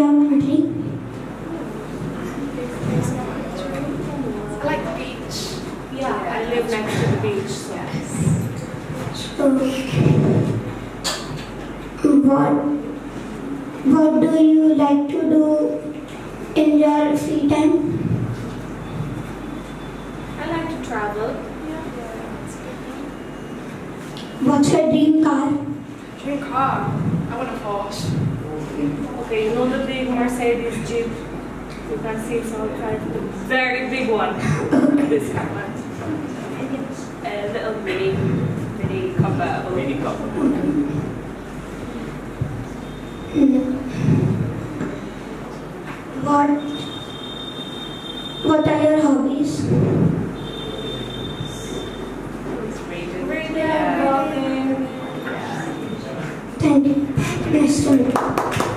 I like the beach. Yeah, I live next to the beach, so. So, what what do you like to do in your free time? I like to travel. What's your dream car? Dream car. I want a Porsche. Okay, you know the Mercedes Jeep. You can see it's all kind of very big one. this kind. A little mini, mini convertible. Mini What, what are your hobbies? Reading. Reading, yeah. Thank you. Nice to meet you.